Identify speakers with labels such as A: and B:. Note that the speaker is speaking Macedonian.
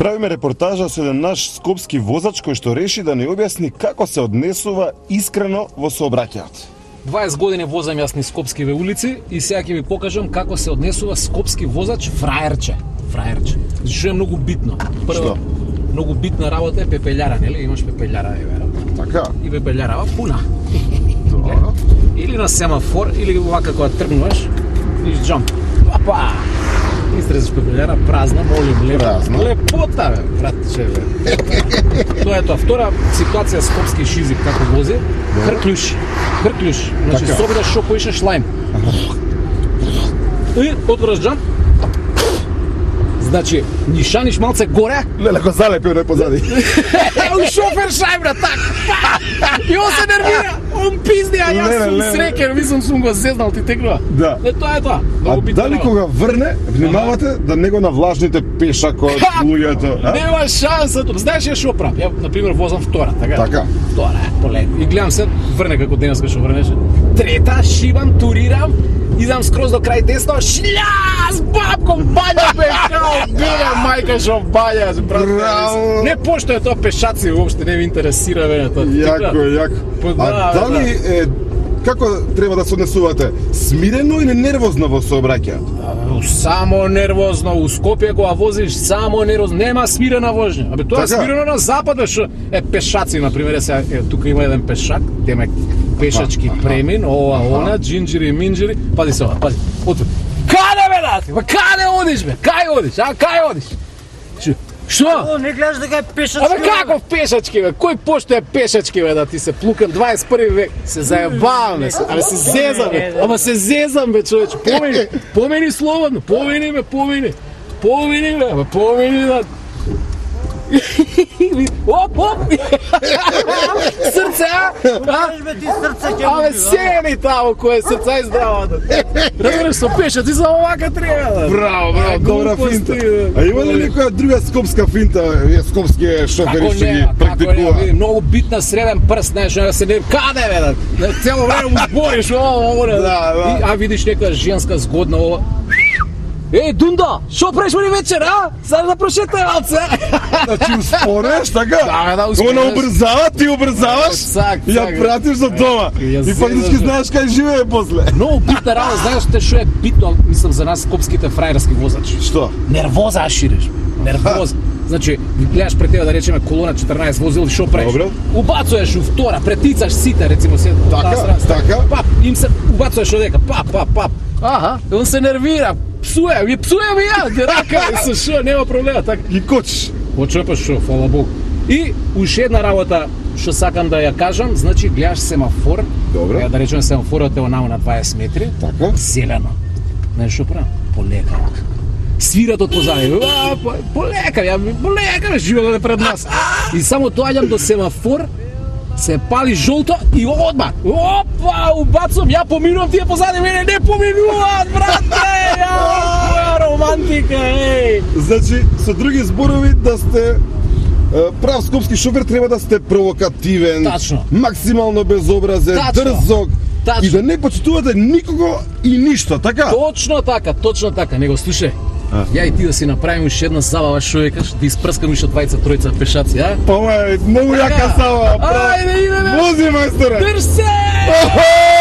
A: правиме репортажа со еден наш скопски возач кој што реши да ни објасни како се однесува искрено во сообраќајот.
B: 20 години возам јас низ скопскиве улици и сега ќе ви покажам како се однесува скопски возач фраерче. Фраерче. Што е многу битно.
A: Што?
B: многу битна работа е пепелјара, нели? Имаш пепелјара, е веро.
A: Така?
B: И пепелјарава пуна.
A: Тоа.
B: Или на семафор, или вака кога тргнуваш, и джамп. Апа! Изрезаш пепелјара празна, молим, лепо.
A: Празна.
B: Лепота, бе, братче, бе. тоа е тоа. Втора ситуација скопски шизик како вози, хрклюш. Хрклюш. Значи,
A: Така.
B: се обидаш шо поишеш лајм. И отвораш. Значи, нишаниш малце горе,
A: Леле, го залепил не позади.
B: Шофер шајбра, так. И он се нервира. Он пизди, а јас
A: Леле,
B: сум среќен, мислам сум го зезнал, ти текнува.
A: Да.
B: Не, тоа е тоа.
A: А
B: Многу битна
A: дали кога врне, внимавате да не го навлажните пешакот, луѓето, а?
B: Нема шанса тоа. Знаеш ја шо правам? Ја, на пример, возам втора, така?
A: Така.
B: Втора е полека. И гледам се, врне како денеска што врнеше. Трета, шибам, турирам, идам скроз до крај десно, шљас, бабко, бања бе, мајка шо бања, брат.
A: Браво.
B: Не пошто е тоа пешаци, уопште не ми интересира бе тоа.
A: Јако, јако.
B: Па да,
A: А дали е како треба да се однесувате? Смирено или нервозно во сообраќајот?
B: Само нервозно, у Скопје кога возиш само нервозно, нема смирена воžња. Абе тоа е
A: Така?
B: смирено на запад, бе, што е пешаци на пример, се е тука има еден пешак, демек пешачки
A: Аха, аха.
B: премин, ова, она, джинџири, минџири, пази се ова, пази. Отвор. Каде бе рати? Па каде одиш бе? Кај одиш? А кај одиш? Ш- Што?
C: О, не гледаш дека е пешачки.
B: Абе каков пешачки бе? Кој пошто е пешачки бе да ти се плукам 21 век? Се заебаваме се. Абе се зезам бе. Ама се зезам бе човече. Помени, помени слободно. Помени ме, помени. Помени бе, абе помени да Оп, оп! Срце, а?
C: Кажеш ти срце ќе
B: Абе,
C: а?
B: сени тамо кој е срца и здраво. да. Разбираш, со пешат и за овака треба.
A: Браво, браво, добра финта. А има ли некоја друга скопска финта, скопски шофери што ги практикува?
B: многу битна среден прст, знаеш, да се не каде бе, да, цело време му збориш ово, ово,
A: Да, да.
B: А видиш некоја женска згодна ова. Еј, Дунда, шо правиш во вечер, а? Сега да прошетај малце.
A: Значи успореш, така?
B: Да, да, успореш.
A: Она убрзава, ти убрзаваш,
B: Цак,
A: и ја пратиш до дома. И фактички знаеш кај живее после.
B: Многу битна работа, знаеш те што е битно, мислам за нас скопските фрајерски возачи.
A: Што?
B: Нервоза шириш. Нервоза. Значи, гледаш пред тебе да речеме колона 14 возил, шо правиш?
A: Добро.
B: Убацуваш у втора, претицаш сите, рецимо се
A: Така,
B: таа страна.
A: така.
B: Пап, им се убацуваш одека, пап, пап, пап. Аха, и он се нервира, псуе, ми псуе ми ја, ти рака, и се шо, нема проблема, така.
A: Ги кочиш.
B: Почува па шо, фала Бог. И уште една работа што сакам да ја кажам, значи гледаш семафор,
A: Добро.
B: ја да речеме семафорот е онамо на 20 метри,
A: Така.
B: зелено. Знаеш што правам? Полека. Свират од позади. Полека, ја полека, бе, живее пред нас. И само доаѓам до семафор, се пали жолто и одма. Опа, убацам, ја поминувам, тие позади мене не поминуваат, брате! Ја, романтика, еј!
A: Значи, со други зборови да сте прав скопски шофер треба да сте провокативен,
B: Тачно.
A: максимално безобразен,
B: Тачно.
A: дрзок
B: Тачно.
A: и да не почитувате никого и ништо, така?
B: Точно така, точно така. Него слушај. Ја и ти да си направиме уште една забава, што викаш, да испрскам уште двајца тројца пешаци, а?
A: Па ова е многу јака сава,
B: Ајде, идеме.
A: Вози, мајсторе!
B: Држ се!
A: Охо!